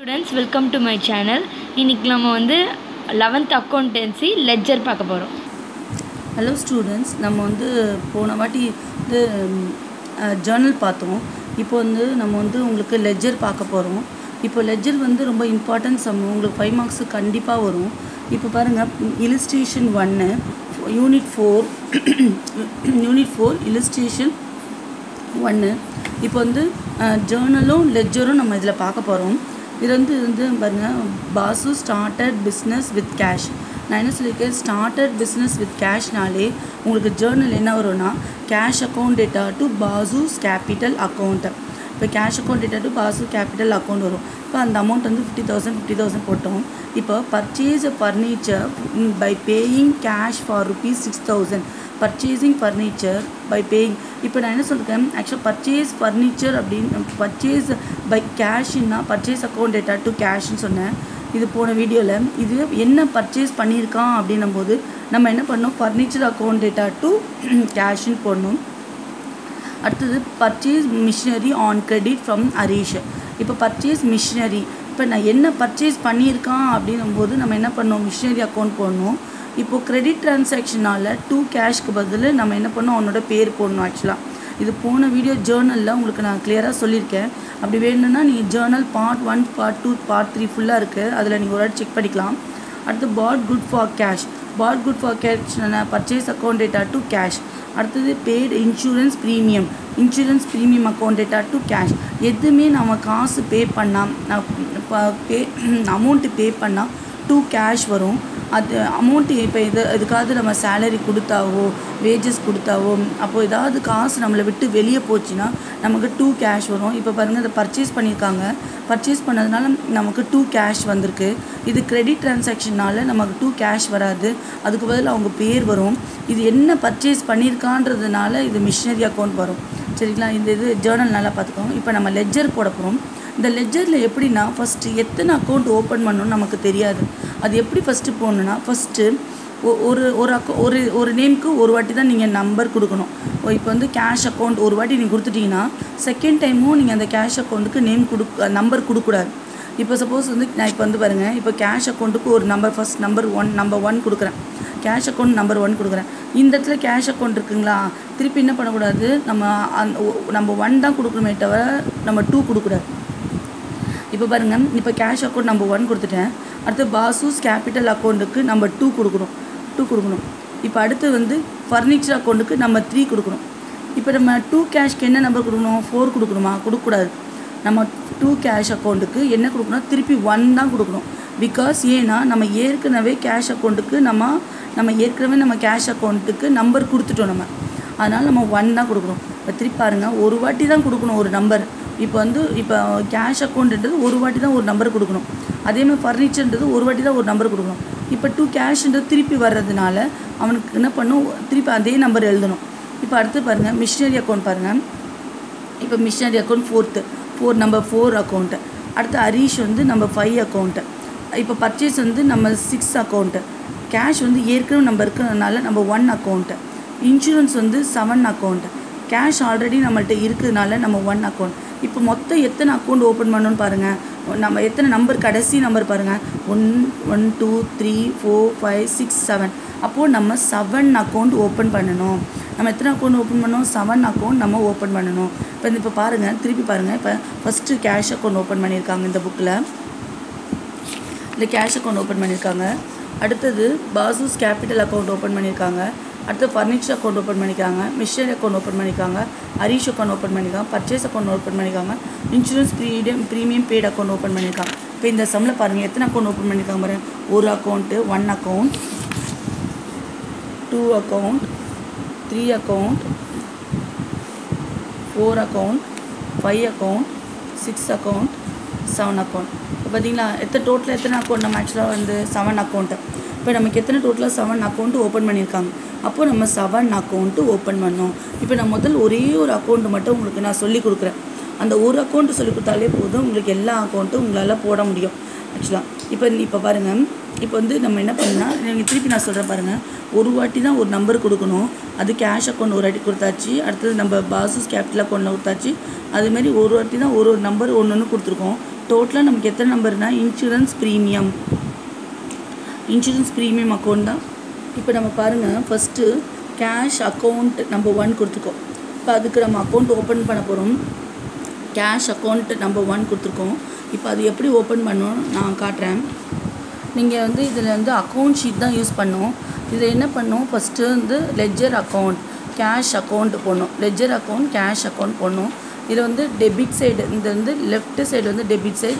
Students welcome to my channel இன்றைக்கி நம்ம வந்து லெவன்த் அக்கௌண்டன்சி லெட்ஜர் பார்க்க போகிறோம் ஹலோ ஸ்டூடெண்ட்ஸ் நம்ம வந்து போன வாட்டி வந்து ஜேர்னல் பார்த்தோம். இப்போ வந்து நம்ம வந்து உங்களுக்கு லெஜர் பார்க்க போகிறோம் இப்போ லெஜர் வந்து ரொம்ப இம்பார்ட்டன்ஸ் நம்ம உங்களுக்கு ஃபைவ் மார்க்ஸு கண்டிப்பாக வரும். இப்போ பாருங்கள் இலிஸ்ட்ரேஷன் ஒன்று unit four unit four illustration ஒன்று இப்போ வந்து ஜேர்னலும் லெஜரும் நம்ம இதில் பார்க்க போகிறோம் இது வந்து இது வந்து பாருங்கள் Basu started business with cash நான் என்ன சொல்லியிருக்கேன்? ஸ்டார்டட் பிஸ்னஸ் வித் கேஷ்னாலே உங்களுக்கு ஜேர்னல் என்ன வரும்னா cash account data to Basu's capital account இப்போ cash account data to Basu capital account வரும். இப்போ அந்த அமௌண்ட் வந்து ஃபிஃப்டி தௌசண்ட் ஃபிஃப்டி தௌசண்ட் போட்டோம். இப்போ purchase furniture by paying cash for rupees six thousand purchasing furniture by paying இப்போ நான் என்ன சொல்லியிருக்கேன் ஆக்சுவலாக பர்ச்சேஸ் ஃபர்னிச்சர் அப்படின்னு பர்ச்சேஸ் பை கேஷ்னா பர்ச்சேஸ் அக்கௌண்ட் டேட்டா டு கேஷ்னு சொன்னேன். இது போன வீடியோவில் இது என்ன பர்ச்சேஸ் பண்ணியிருக்கான் அப்படின்னும் போது நம்ம என்ன பண்ணோம்? ஃபர்னிச்சர் அக்கௌண்ட் டேட்டா டு கேஷ்னு போடணும். அடுத்தது purchase machinery on credit from Harish இப்போ பர்ச்சேஸ் மிஷினரி இப்போ நான் என்ன பர்ச்சேஸ் பண்ணியிருக்கான் அப்படின்னும் போது நம்ம என்ன பண்ணோம்? மிஷினரி அக்கௌண்ட் போடணும். இப்போது கிரெடிட் ட்ரான்சாக்ஷனால் டூ கேஷ்க்கு பதில் நம்ம என்ன பண்ணோம்? அவனோட பேர் போடணும் ஆக்சுவலாக இது போன வீடியோ ஜேர்னலில் உங்களுக்கு நான் கிளியராக சொல்லியிருக்கேன். அப்படி வேணும்னா நீங்கள் journal part one part two part three ஃபுல்லாக இருக்குது அதில் நீங்கள் ஒரு வாட்டி செக் பண்ணிக்கலாம். அடுத்து bought goods for cash bought goods for cash purchase account data to cash அடுத்தது paid insurance premium insurance premium account data to cash எதுவுமே நம்ம காசு பே பண்ணால் பே அமௌண்ட்டு பே பண்ணால் டூ கேஷ் வரும். அது அமௌண்ட்டு இப்போ இது இதுக்காவது நம்ம சேலரி கொடுத்தாவோ வேஜஸ் கொடுத்தாவோ அப்போது ஏதாவது காசு நம்மளை விட்டு வெளியே போச்சுன்னா நமக்கு டூ கேஷ் வரும். இப்போ பாருங்கள் இதை பர்ச்சேஸ் பண்ணியிருக்காங்க. பர்ச்சேஸ் பண்ணதுனால நமக்கு டூ கேஷ் வந்திருக்கு. இது கிரெடிட் ட்ரான்சாக்ஷனால் நமக்கு டூ கேஷ் வராது. அதுக்கு பதில் அவங்க பேர் வரும். இது என்ன பர்ச்சேஸ் பண்ணியிருக்கான்றதுனால இது மிஷினரி அக்கௌண்ட் வரும். சரிங்களா? இந்த இது ஜேர்னல் நல்லா பார்த்துக்கோங்க. இப்போ நம்ம லெஜர் போட போகிறோம் இந்த லெஜரில் எப்படின்னா ஃபஸ்ட்டு எத்தனை அக்கௌண்ட் ஓப்பன் பண்ணணும்னு நமக்கு தெரியாது. அது எப்படி ஃபஸ்ட்டு போகணுன்னா ஃபஸ்ட்டு ஒரு ஒரு அக்கௌ ஒரு ஒரு நேமுக்கு ஒரு வாட்டி தான் நீங்கள் நம்பர் கொடுக்கணும். இப்போ வந்து கேஷ் அக்கௌண்ட் ஒரு வாட்டி நீங்கள் கொடுத்துட்டிங்கன்னா செகண்ட் டைமும் நீங்கள் அந்த கேஷ் அக்கௌண்ட்டுக்கு நேம் கொடுக்க நம்பர் கொடுக்கக்கூடாது. இப்போ சப்போஸ் வந்து நான் இப்போ வந்து பாருங்கள் இப்போ கேஷ் அக்கௌண்ட்டுக்கு ஒரு number first number one number one கொடுக்குறேன். கேஷ் அக்கௌண்ட் நம்பர் ஒன் கொடுக்குறேன். இந்த இடத்துல கேஷ் அக்கௌண்ட் இருக்குங்களா? திருப்பி என்ன பண்ணக்கூடாது? நம்ம அந் நம்ம ஒன் தான் கொடுக்கணுமே தவிர நம்ம டூ கொடுக்கூடாது இப்போ பாருங்கள் இப்போ கேஷ் அக்கௌண்ட் நம்பர் ஒன் கொடுத்துட்டேன். அடுத்து பாசூஸ் கேபிட்டல் அக்கௌண்ட்டுக்கு நம்ம டூ கொடுக்கணும். டூ கொடுக்கணும். இப்போ அடுத்து வந்து ஃபர்னிச்சர் அக்கௌண்ட்டுக்கு நம்ம த்ரீ கொடுக்கணும். இப்போ நம்ம டூ கேஷ்க்கு என்ன நம்பர் கொடுக்கணும்? ஃபோர் கொடுக்கணுமா? கொடுக்கக்கூடாது. நம்ம டூ கேஷ் அக்கௌண்ட்டுக்கு என்ன கொடுக்கணும்? திருப்பி ஒன் தான் கொடுக்கணும். பிகாஸ் ஏன்னா நம்ம ஏற்கனவே கேஷ் அக்கௌண்ட்டுக்கு நம்ம நம்ம ஏற்கனவே நம்ம கேஷ் அக்கௌண்ட்டுக்கு நம்பர் கொடுத்துட்டோம் நம்ம. அதனால் நம்ம ஒன் தான் கொடுக்கணும். இப்போ திருப்பி பாருங்கள் ஒரு வாட்டி தான் கொடுக்கணும் ஒரு நம்பர் இப்போ வந்து இப்போ கேஷ் அக்கௌண்ட்டுன்றது ஒரு வாட்டி தான் ஒரு நம்பர் கொடுக்கணும். அதேமாதிரி ஃபர்னிச்சர்ன்றது ஒரு வாட்டி தான் ஒரு நம்பர் கொடுக்கணும். இப்போ டூ கேஷ்ன்றது திருப்பி வர்றதுனால அவனுக்கு என்ன பண்ணும்? திருப்பி அதே நம்பர் எழுதணும். இப்போ அடுத்து பாருங்கள் மிஷினரி அக்கௌண்ட் பாருங்கள் இப்போ machinery account fourth four number four account அடுத்து ஹரீஷ் வந்து நம்ம ஃபைவ் அக்கௌண்ட்டு இப்போ பர்ச்சேஸ் வந்து நம்ம சிக்ஸ் அக்கௌண்ட்டு கேஷ் வந்து ஏற்கனவே நம்ம இருக்கிறதுனால நம்ம ஒன் அக்கௌண்ட்டு இன்சூரன்ஸ் வந்து செவன் அக்கௌண்ட்டு கேஷ் ஆல்ரெடி நம்மள்கிட்ட இருக்கிறதுனால நம்ம ஒன் அக்கௌண்ட் இப்போ மொத்தம் எத்தனை அக்கௌண்ட் ஓப்பன் பண்ணணும்னு பாருங்கள் நம்ம எத்தனை நம்பர் கடைசி நம்பர் பாருங்கள் one one two three four five six seven அப்போது நம்ம செவன் அக்கௌண்ட் ஓப்பன் பண்ணணும். நம்ம எத்தனை அக்கௌண்ட் ஓப்பன் பண்ணோம் செவன் அக்கௌண்ட் நம்ம ஓப்பன் பண்ணணும். இப்போ இப்போ பாருங்கள் திருப்பி பாருங்கள் இப்போ ஃபஸ்ட்டு கேஷ் அக்கௌண்ட் ஓப்பன் பண்ணியிருக்காங்க இந்த புக்கில் இந்த கேஷ் அக்கௌண்ட் ஓப்பன் பண்ணியிருக்காங்க. அடுத்தது பாசூஸ் கேபிட்டல் அக்கௌண்ட் ஓப்பன் பண்ணியிருக்காங்க. அடுத்து ஃபர்னிச்சர் அக்கௌண்ட் ஓப்பன் பண்ணிக்காங்க மிஷினரி அக்கௌண்ட் ஓப்பன் பண்ணிக்காங்க ஹரீஷ் அக்கௌண்ட் ஓப்பன் பண்ணிக்காங்க பர்ச்சேஸ் அக்கௌண்ட் ஓப்பன் பண்ணிக்காங்க insurance premium premium paid account open பண்ணியிருக்காங்க இப்போ இந்த சம்மில் பாருங்கள் எத்தனை அக்கௌண்ட் ஓப்பன் பண்ணியிருக்காங்க பாருங்கள் ஒரு account one account two account three account four account five account six account seven account இப்போ பார்த்தீங்களா எத்தனை டோட்டலாக எத்தனை அக்கௌண்ட் நம்ம ஆக்சுவலாக வந்து செவன் அக்கௌண்ட்டு இப்போ நமக்கு எத்தனை டோட்டலாக செவன் அக்கௌண்ட்டு ஓப்பன் பண்ணியிருக்காங்க? அப்போது நம்ம செவன் அக்கௌண்ட்டு ஓப்பன் பண்ணோம். இப்போ நான் முதல் ஒரே ஒரு அக்கௌண்ட்டு மட்டும் உங்களுக்கு நான் சொல்லி கொடுக்குறேன். அந்த ஒரு அக்கௌண்ட்டு சொல்லி கொடுத்தாலே போதும். உங்களுக்கு எல்லா அக்கௌண்ட்டும் உங்களால் போட முடியும். ஆக்சுவலாக இப்போ இப்போ பாருங்கள் இப்போ வந்து நம்ம என்ன பண்ணால் நீங்கள் திருப்பி நான் சொல்கிறேன் பாருங்கள் ஒரு வாட்டி தான் ஒரு நம்பர் கொடுக்கணும். அது கேஷ் அக்கௌண்ட் ஒரு வாட்டி கொடுத்தாச்சு. அடுத்தது நம்ம பாசஸ் கேபிட்டல் அக்கௌண்ட்டில் கொடுத்தாச்சு. அதுமாரி ஒரு வாட்டி தான் ஒரு ஒரு நம்பர் ஒன்று ஒன்று கொடுத்துருக்கோம். டோட்டலாக நமக்கு எத்தனை நம்பர்னால் insurance premium insurance premium account தான். இப்போ நம்ம பாருங்கள் first cash account number one கொடுத்துருக்கோம். இப்போ அதுக்கு நம்ம அக்கௌண்ட் ஓப்பன் பண்ண போகிறோம் கேஷ் அக்கௌண்ட் நம்பர் ஒன் கொடுத்துருக்கோம். இப்போ அது எப்படி ஓப்பன் பண்ணணும் நான் காட்டுறேன். நீங்கள் வந்து இதில் வந்து அக்கௌண்ட் ஷீட் தான் யூஸ் பண்ணோம் இதில் என்ன பண்ணோம் ஃபஸ்ட்டு வந்து லெஜர் அக்கௌண்ட் கேஷ் அக்கௌண்ட் போடணும். லெஜர் அக்கௌண்ட் கேஷ் அக்கௌண்ட் போடணும். இதில் வந்து டெபிட் சைடு இந்த வந்து லெஃப்ட் சைடு வந்து டெபிட் சைடு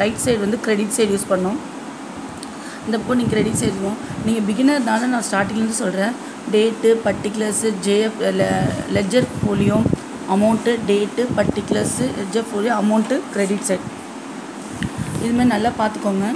ரைட் சைடு வந்து கிரெடிட் சைடு யூஸ் பண்ணோம் இந்த புக்கு நீங்கள் கிரெடிட் செய்வோம் நீங்கள் பிகினர்னால நான் ஸ்டார்டிங்லேருந்து சொல்கிறேன் date particulars JF ledger folio amount date particulars ledger folio amount credit side இதுமாதிரி நல்லா பார்த்துக்கோங்க.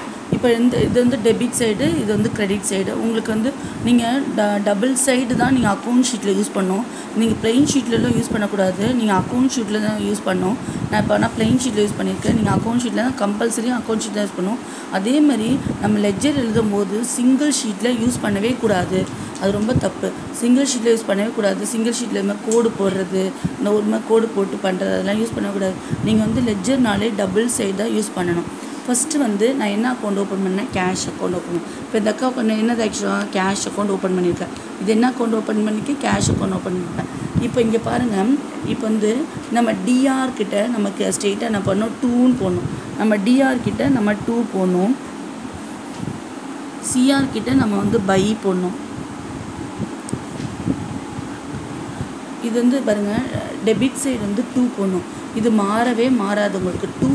இப்போ இந்த இது வந்து டெபிட் சைடு இது வந்து கிரெடிட் சைடு உங்களுக்கு வந்து நீங்கள் ட டபுள் சைடு தான் நீங்கள் அக்கௌண்ட் ஷீட்டில் யூஸ் பண்ணணும். நீங்கள் பிளெயின் ஷீட்லலாம் யூஸ் பண்ணக்கூடாது. நீங்கள் அக்கௌண்ட் ஷீட்டில் தான் யூஸ் பண்ணணும். நான் இப்போ ஆனால் பிளெயின் ஷீட்டில் யூஸ் பண்ணியிருக்கேன். நீங்கள் அக்கௌண்ட் ஷீட்டில் தான் கம்பல்சரி அக்கௌண்ட் ஷீட்டில் யூஸ் பண்ணணும். அதே மாதிரி நம்ம லெஜர் எழுதும் போது சிங்கிள் ஷீட்டில் யூஸ் பண்ணவே கூடாது. அது ரொம்ப தப்பு. சிங்கிள் ஷீட்டில் யூஸ் பண்ணவே கூடாது. சிங்கிள் ஷீட்டில் கோடு போடுறது இந்த ஒரு மாதிரி கோடு போட்டு பண்ணுறது அதெல்லாம் யூஸ் பண்ணக்கூடாது நீங்கள் வந்து லெஜர்னாலே டபுள் சைடு தான் யூஸ் பண்ணணும். ஃபஸ்ட்டு வந்து நான் என்ன அக்கௌண்ட் ஓப்பன் பண்ணேன் கேஷ் அக்கௌண்ட் ஓப்பன் பண்ணேன். இப்போ இந்த அக்கா பண்ண என்னது ஆக்சுவலாக கேஷ் அக்கௌண்ட் ஓப்பன் பண்ணியிருக்கேன் இது என்ன அக்கௌண்ட் ஓப்பன் பண்ணிக்க கேஷ் அக்கௌண்ட் ஓப்பன் பண்ணியிருப்பேன் இப்போ இங்கே பாருங்கள் இப்போ வந்து நம்ம டிஆர் கிட்ட நமக்கு ஸ்ட்ரெயிட்டாக என்ன பண்ணோம் டூன்னு போடணும். நம்ம டிஆர் கிட்ட நம்ம டூ போடணும். சிஆர் கிட்ட நம்ம வந்து பை போடணும். இது வந்து பாருங்கள் டெபிட் சைடு வந்து டூ போடணும். இது மாறவே மாறாது உங்களுக்கு. டூ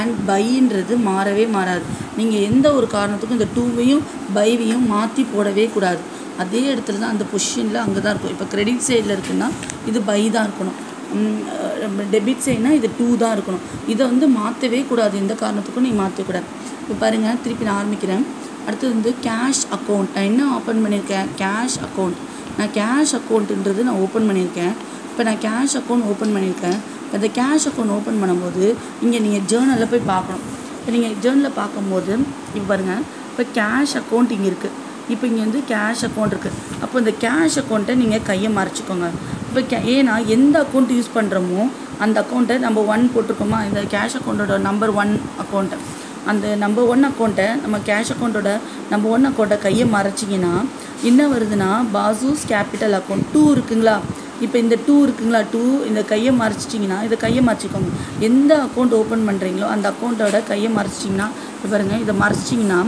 அண்ட் பைன்றது மாறவே மாறாது. நீங்கள் எந்த ஒரு காரணத்துக்கும் இந்த டூவையும் பைவையும் மாற்றி போடவே கூடாது. அதே இடத்துல தான் அந்த பொசிஷனில் அங்கே தான் இருக்கும். இப்போ கிரெடிட் சைடில் இருக்குன்னா இது பை தான் இருக்கணும். டெபிட் சைட்னா இது டூ தான் இருக்கணும். இதை வந்து மாற்றவே கூடாது. எந்த காரணத்துக்கும் நீங்கள் மாற்றக்கூடாது இப்போ பாருங்கள் திருப்பி நான் ஆரம்பிக்கிறேன். அடுத்தது வந்து கேஷ் அக்கௌண்ட் நான் என்ன ஓப்பன் பண்ணியிருக்கேன்? கேஷ் அக்கௌண்ட் நான் கேஷ் அக்கௌண்ட்டுன்றது நான் ஓப்பன் பண்ணியிருக்கேன். இப்போ நான் கேஷ் அக்கௌண்ட் ஓப்பன் பண்ணியிருக்கேன். அந்த இந்த கேஷ் அக்கௌண்ட் ஓப்பன் பண்ணும்போது இங்கே நீங்கள் ஜேர்னலில் போய் பார்க்கணும். இப்போ நீங்கள் ஜேர்னலில் பார்க்கும்போது இப்போ பாருங்கள் இப்போ கேஷ் அக்கௌண்ட் இங்கே இருக்குது இப்போ இங்கே வந்து கேஷ் அக்கௌண்ட் இருக்குது அப்போ இந்த கேஷ் அக்கௌண்ட்டை நீங்கள் கையை மறைச்சிக்கோங்க. இப்போ கே ஏன்னா எந்த அக்கௌண்ட் யூஸ் பண்ணுறோமோ அந்த அக்கௌண்ட்டை நம்ம ஒன் போட்டிருக்கோமா? இந்த கேஷ் அக்கௌண்ட்டோட நம்பர் ஒன் அக்கௌண்ட்டை அந்த நம்பர் ஒன் அக்கௌண்ட்டை நம்ம கேஷ் அக்கௌண்ட்டோட நம்பர் ஒன் அக்கௌண்ட்டை கையை மறைச்சிங்கன்னா என்ன வருதுன்னா பாசூஸ் கேபிட்டல் அக்கௌண்ட் டூ இருக்குங்களா? இப்போ இந்த டூ இருக்குங்களா? டூ இந்த கையை மறைச்சிட்டிங்கன்னா இதை கையை மறைச்சிக்கோங்க. எந்த அக்கௌண்ட் ஓப்பன் பண்ணுறீங்களோ அந்த அக்கௌண்ட்டோட கையை மறைச்சிட்டிங்கன்னா இப்போ பாருங்கள் இதை மறைச்சிட்டிங்கன்னா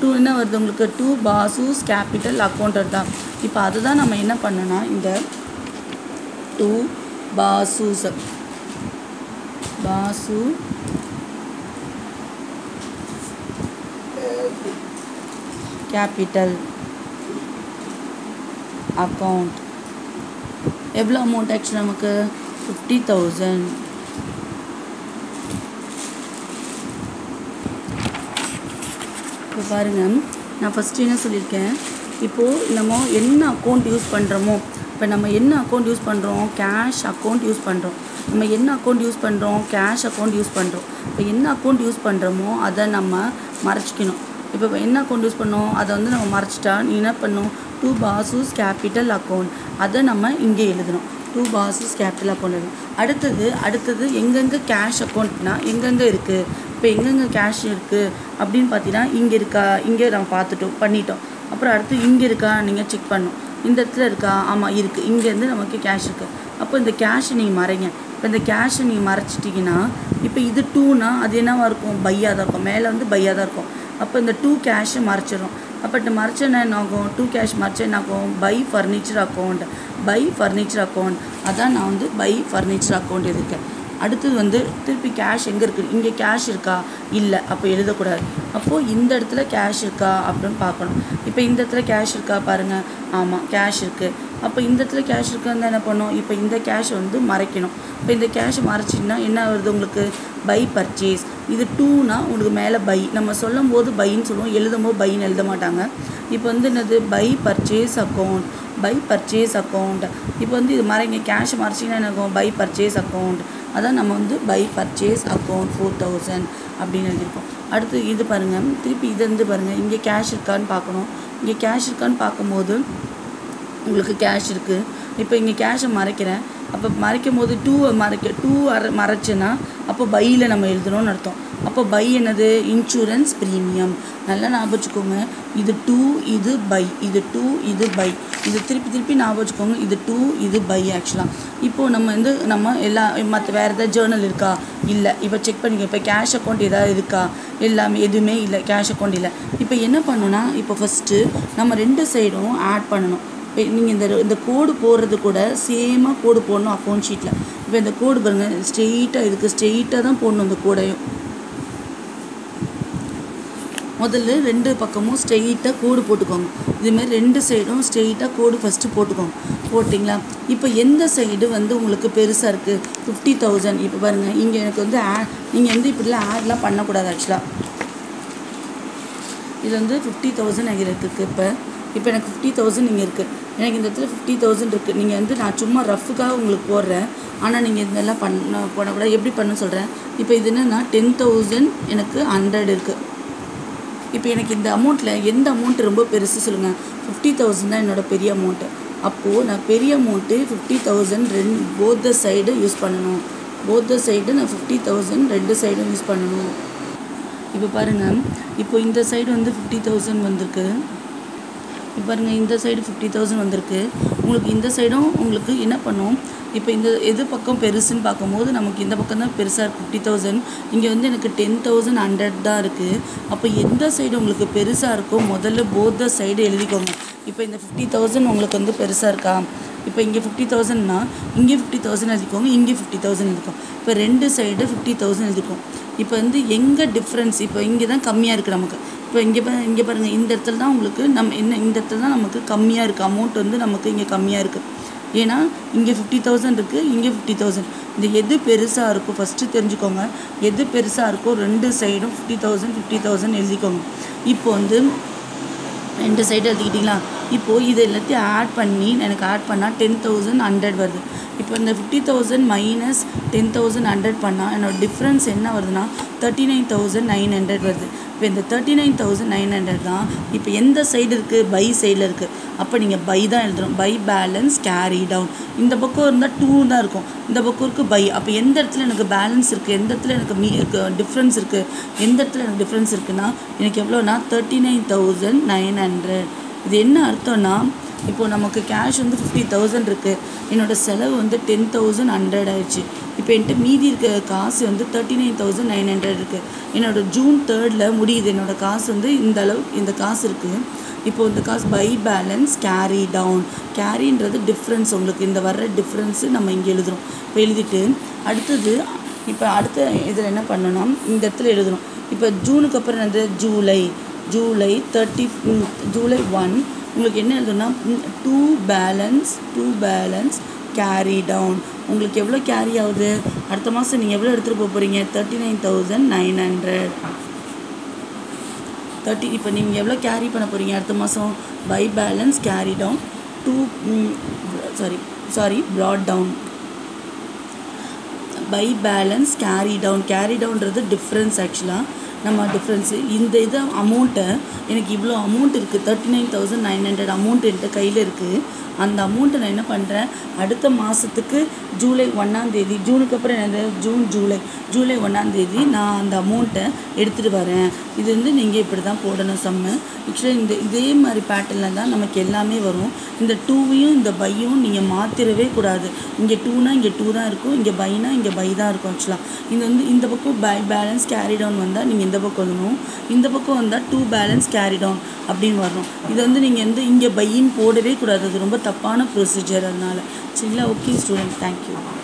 டூ என்ன வருது உங்களுக்கு? டூ பாசூஸ் கேபிட்டல் அக்கௌண்ட் தான் இப்போ அதுதான் நம்ம என்ன பண்ணோன்னா இந்த to Basu's Basu capital account எவ்வளோ அமௌண்ட் ஆச்சு நமக்கு? ஃபிஃப்டி தௌசண்ட் இப்போ பாருங்கள் நான் ஃபஸ்ட்டு என்ன சொல்லியிருக்கேன்? இப்போது நம்ம என்ன அக்கௌண்ட் யூஸ் பண்ணுறோமோ இப்போ நம்ம என்ன அக்கௌண்ட் யூஸ் பண்ணுறோம் கேஷ் அக்கௌண்ட் யூஸ் பண்ணுறோம் நம்ம என்ன அக்கௌண்ட் யூஸ் பண்ணுறோம் கேஷ் அக்கௌண்ட் யூஸ் பண்ணுறோம் இப்போ என்ன அக்கௌண்ட் யூஸ் பண்ணுறோமோ அதை நம்ம மறைச்சிக்கணும். இப்போ என்ன அக்கௌண்ட் யூஸ் பண்ணோம்? அதை வந்து நம்ம மறைச்சிட்டா நீ என்ன பண்ணணும்? டூ பாசூஸ் கேபிட்டல் அக்கௌண்ட் அதை நம்ம இங்கே எழுதணும். டூ பாசஸ் கேபிட்டல் அக்கௌண்ட் எழுதணும். அடுத்தது அடுத்தது எங்கெங்கே கேஷ் அக்கௌண்ட்னா எங்கெங்கே இருக்குது இப்போ எங்கெங்கே கேஷ் இருக்குது அப்படின்னு பார்த்தீங்கன்னா இங்கே இருக்கா? இங்கே நம்ம பார்த்துட்டோம் பண்ணிட்டோம். அப்புறம் அடுத்து இங்கே இருக்கா? நீங்கள் செக் பண்ணணும். இந்த இடத்துல இருக்கா? ஆமாம் இருக்குது இங்கேருந்து நமக்கு கேஷ் இருக்குது அப்போ இந்த கேஷை நீங்கள் மறைங்க. இப்போ இந்த கேஷை நீங்கள் மறைச்சிட்டிங்கன்னா இப்போ இது டூனா அது என்னவா இருக்கும்? பையாக தான் இருக்கும். மேலே வந்து பையாக தான் இருக்கும். அப்போ இந்த டூ கேஷை மறைச்சிடும் அப்பட்டு இந்த என்ன ஆகும் டூ கேஷ் மறைச்சா என்ன ஆகும் by furniture account by furniture account அதான் நான் வந்து பை ஃபர்னிச்சர் அக்கௌண்ட் இருக்கேன் அடுத்தது வந்து திருப்பி கேஷ் எங்கே இருக்குது இங்கே கேஷ் இருக்கா? இல்லை. அப்போ எழுதக்கூடாது. அப்போது இந்த இடத்துல கேஷ் இருக்கா? அப்படின்னு பார்க்கணும். இப்போ இந்த இடத்துல கேஷ் இருக்கா? பாருங்கள் ஆமாம் கேஷ் இருக்குது அப்போ இந்த இடத்துல கேஷ் இருக்கான்னு என்ன பண்ணும் இப்போ இந்த கேஷ் வந்து மறைக்கணும். இப்போ இந்த கேஷ் மறைச்சிங்கன்னா என்ன வருது உங்களுக்கு? பை பர்ச்சேஸ் இது டூனா உங்களுக்கு மேலே பை நம்ம சொல்லும் போது பைன்னு சொல்லுவோம். எழுதும் போது பைன்னு எழுத மாட்டாங்க. இப்போ வந்து என்னது? By purchase account by purchase account இப்போ வந்து இது மறைங்க கேஷ் மறைச்சிங்கன்னா என்ன ஆகும்? பை பர்ச்சேஸ் அக்கௌண்ட் அதான் நம்ம வந்து by purchase account four thousand அப்படின்னு எழுதியிருக்கோம். அடுத்து இது பாருங்கள் திருப்பி இது வந்து பாருங்கள் இங்கே கேஷ் இருக்கான்னு பார்க்கணும். இங்கே கேஷ் இருக்கான்னு பார்க்கும்போது உங்களுக்கு கேஷ் இருக்குது இப்போ இங்கே கேஷை மறைக்கிறேன். அப்போ மறைக்கும் போது டூவை மறைக்க டூ அரை மறைச்சுன்னா அப்போ பையில் நம்ம எழுதணும்னு அர்த்தம். அப்போ பை என்னது? இன்சூரன்ஸ் ப்ரீமியம் நல்லா ஞாபகம் வச்சுக்கோங்க. இது டூ இது பை இது டூ இது பை இது திருப்பி திருப்பி ஞாபகம் வச்சுக்கோங்க. இது டூ இது பை ஆக்சுவலாக இப்போது நம்ம வந்து நம்ம எல்லா மற்ற வேறு ஏதாவது ஜேர்னல் இருக்கா? இல்லை. இப்போ செக் பண்ணிக்க. இப்போ கேஷ் அக்கௌண்ட் ஏதாவது இருக்கா? எல்லாமே எதுவுமே இல்லை. கேஷ் அக்கௌண்ட் இல்லை. இப்போ என்ன பண்ணணும்னா இப்போ ஃபஸ்ட்டு நம்ம ரெண்டு சைடும் ஆட் பண்ணணும். நீங்கள் இந்த இந்த கோடு போடுறது கூட சேமாக கோடு போடணும் அக்கௌண்ட் ஷீட்டில் இப்போ இந்த கோடு பாருங்கள் ஸ்ட்ரெயிட்டாக இதுக்கு ஸ்ட்ரெயிட்டாக தான் போடணும் இந்த கோடையும். முதல்ல ரெண்டு பக்கமும் ஸ்ட்ரெயிட்டாக கோடு போட்டுக்கோங்க. இதுமாரி ரெண்டு சைடும் ஸ்ட்ரெயிட்டாக கோடு ஃபஸ்ட்டு போட்டுக்கோங்க. போட்டிங்களா? இப்போ எந்த சைடு வந்து உங்களுக்கு பெருசாக இருக்குது ஃபிஃப்டி தௌசண்ட் இப்போ பாருங்கள் இங்கே எனக்கு வந்து ஆட் நீங்கள் வந்து இப்படிலாம் ஆட்லாம் பண்ணக்கூடாது ஆக்சுவலாக இது வந்து ஃபிஃப்டி தௌசண்ட் எனக்கு இருக்குது இப்போ இப்போ எனக்கு ஃபிஃப்டி தௌசண்ட் இங்கே இருக்குது எனக்கு இந்த இடத்துல ஃபிஃப்டி தௌசண்ட் இருக்குது நீங்கள் வந்து நான் சும்மா ரஃப்புக்காக உங்களுக்கு போடுறேன். ஆனால் நீங்கள் இதெல்லாம் பண்ண போடக்கூடாது. எப்படி பண்ண சொல்கிறேன் இப்போ இது என்னென்னா டென் தௌசண்ட் எனக்கு ஹண்ட்ரட் இருக்குது இப்போ எனக்கு இந்த அமௌண்ட்டில் எந்த அமௌண்ட் ரொம்ப பெருசு சொல்லுங்கள் ஃபிஃப்டி தௌசண்ட் தான் என்னோடய பெரிய அமௌண்ட்டு அப்போது நான் பெரிய அமௌண்ட்டு ஃபிஃப்டி தௌசண்ட் ரெண்டு போத் த சைடு யூஸ் பண்ணணும். போத் த சைடு நான் ஃபிஃப்டி தௌசண்ட் ரெண்டு சைடும் யூஸ் பண்ணணும். இப்போ பாருங்கள் இப்போ இந்த சைடு வந்து ஃபிஃப்டி தௌசண்ட் வந்திருக்கு. இப்போ பாருங்கள் இந்த சைடு ஃபிஃப்டி தௌசண்ட் வந்திருக்கு. உங்களுக்கு இந்த சைடும் உங்களுக்கு என்ன பண்ணும்? இப்போ இந்த எது பக்கம் பெருசுன்னு பார்க்கும்போது நமக்கு இந்த பக்கம் தான் பெருசாக இருக்குது ஃபிஃப்டி தௌசண்ட் இங்கே வந்து எனக்கு டென் தௌசண்ட் ஹண்ட்ரட் தான் இருக்குது அப்போ எந்த சைடு உங்களுக்கு பெருசாக இருக்கோ முதல்ல போத்த சைடு எழுதிக்கோங்க. இப்போ இந்த ஃபிஃப்டி தௌசண்ட் உங்களுக்கு வந்து பெருசாக இருக்கா? இப்போ இங்கே ஃபிஃப்டி தௌசண்ட்னா இங்கே ஃபிஃப்டி தௌசண்ட் எழுதிக்கோங்க இங்கே ஃபிஃப்டி தௌசண்ட் எழுதிக்கோங்க. இப்போ ரெண்டு சைடு ஃபிஃப்டி தௌசண்ட் எழுதிக்கும் இப்போ வந்து எங்கே டிஃப்ரென்ஸ் இப்போ இங்கே தான் கம்மியாக இருக்குது நமக்கு. இப்போ இங்கே பா இங்கே பாருங்கள் இந்த இடத்துல தான் உங்களுக்கு நம்ம என்ன இந்த இடத்துல தான் நமக்கு கம்மியாக இருக்குது அமௌண்ட் வந்து நமக்கு இங்கே கம்மியாக இருக்குது ஏன்னா இங்கே ஃபிஃப்டி தௌசண்ட் இருக்குது இங்கே ஃபிஃப்டி தௌசண்ட் இந்த எது பெருசாக இருக்கோ ஃபஸ்ட்டு தெரிஞ்சுக்கோங்க. எது பெருசாக இருக்கோ ரெண்டு சைடும் ஃபிஃப்டி தௌசண்ட் ஃபிஃப்டி தௌசண்ட் எழுதிக்கோங்க. இப்போ வந்து ரெண்டு சைடு எழுதிக்கிட்டிங்களா? இப்போது இது எல்லாத்தையும் ஆட் பண்ணி எனக்கு ஆட் பண்ணால் டென் தௌசண்ட் ஹண்ட்ரட் வருது. இப்போ இந்த fifty thousand minus ten thousand hundred பண்ணால் என்னோட டிஃப்ரென்ஸ் என்ன வருதுன்னா thirty nine thousand nine hundred வருது. இப்போ இந்த thirty nine thousand nine hundred தான் இப்போ எந்த சைடு இருக்குது பை சைடில் இருக்குது அப்போ நீங்கள் பை தான் எழுதுகிறோம் பை பேலன்ஸ் கேரி டவுன் இந்த பக்கம் இருந்தால் டூ தான் இருக்கும். இந்த பக்கம் இருக்குது பை அப்போ எந்த இடத்துல எனக்கு பேலன்ஸ் இருக்குது எந்த இடத்துல எனக்கு மீ டிஃப்ரென்ஸ் இருக்குது எந்த இடத்துல எனக்கு டிஃப்ரென்ஸ் இருக்குன்னா எனக்கு எவ்வளோனா thirty nine thousand nine hundred இது என்ன அர்த்தம்னா இப்போது நமக்கு கேஷ் வந்து ஃபிஃப்டி தௌசண்ட் இருக்குது என்னோடய செலவு வந்து டென் தௌசண்ட் ஹண்ட்ரட் ஆயிடுச்சு. இப்போ என்கிட்ட மீதி இருக்க காசு வந்து thirty nine thousand nine hundred இருக்குது என்னோடய ஜூன் தேர்டில் முடியுது. என்னோடய காசு வந்து இந்த அளவு இந்த காசு இருக்குது இப்போ இந்த காசு பை பேலன்ஸ் கேரி டவுன் கேரின்றது டிஃப்ரென்ஸ் உங்களுக்கு. இந்த வர்ற டிஃப்ரென்ஸு நம்ம இங்கே எழுதுகிறோம் இப்போ எழுதிட்டு அடுத்தது இப்போ அடுத்த இதில் என்ன பண்ணணும்னா இந்த இடத்துல எழுதுகிறோம் இப்போ ஜூனுக்கு அப்புறம் என்னது? July. July thirty July one உங்களுக்கு என்ன எழுதுனா to balance to balance carry down உங்களுக்கு எவ்வளோ கேரி ஆகுது? அடுத்த மாதம் நீங்கள் எவ்வளோ எடுத்துகிட்டு போக போகிறீங்க thirty nine thousand nine hundred thirty இப்போ நீங்கள் எவ்வளோ கேரி பண்ண போகிறீங்க அடுத்த மாதம் by balance carry down to sorry sorry brought down by balance carry down carry டவுன்றது difference ஆக்சுவலாக நம்ம டிஃப்ரென்ஸு இந்த இது அமௌண்ட்டை எனக்கு இவ்வளோ அமௌண்ட் இருக்குது thirty nine thousand nine hundred amount என்கிட்ட கையில் இருக்குது அந்த அமௌண்ட்டை நான் என்ன பண்ணுறேன் அடுத்த மாதத்துக்கு ஜூலை ஒன்றாந்தேதி ஜூனுக்கு அப்புறம் என்னது? June July. ஜூலை ஒன்றாந்தேதி நான் அந்த அமௌண்ட்டை எடுத்துகிட்டு வரேன். இது வந்து நீங்கள் இப்படி தான் போடணும் சம்மு ஆக்சுவலாக இந்த இதே மாதிரி பேட்டர்னில் தான் நமக்கு எல்லாமே வரும். இந்த டூவையும் இந்த பையும் நீங்கள் மாற்றிடவே கூடாது. இங்கே டூனா இங்கே டூ தான் இருக்கும். இங்கே பைனா இங்கே பை தான் இருக்கும் ஆக்சுவலாக இது வந்து இந்த பக்கம் பை பேலன்ஸ் கேரி டவுன் வந்தால் நீங்கள் இந்த பக்கம் வரணும் இந்த பக்கம் வந்தால் டூ பேலன்ஸ் கேரி டவுன் அப்படின்னு வரணும். இது வந்து நீங்கள் வந்து இங்கே பையின்னு போடவே கூடாது. அது ரொம்ப தப்பான ப்ரொசீஜர் அதனால். சரிங்களா? Okay student thank you Thank you.